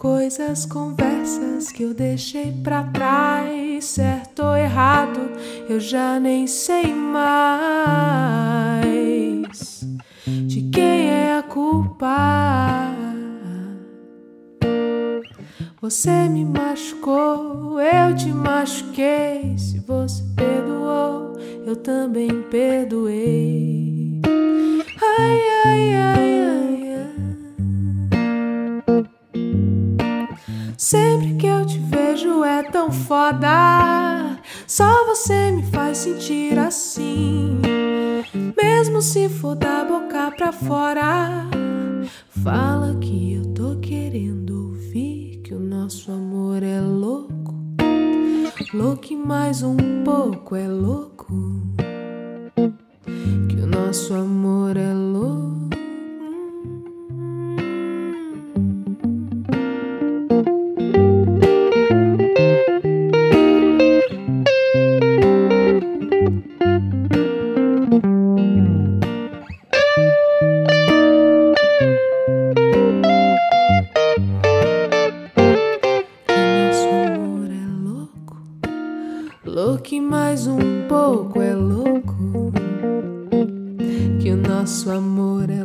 Coisas, conversas que eu deixei pra trás, certo ou errado, eu já nem sei mais de quem é a culpa. Você me machucou, eu te machuquei. Se você perdoou, eu também perdoei. Ai, ai, ai, Sempre que eu te vejo é tão foda. Só você me faz sentir assim. Mesmo se for da boca pra fora, fala que eu tô querendo ouvir que o nosso amor é louco. Louco e mais um pouco é louco. Que o nosso amor Louco e mais um pouco é louco. Que o nosso amor é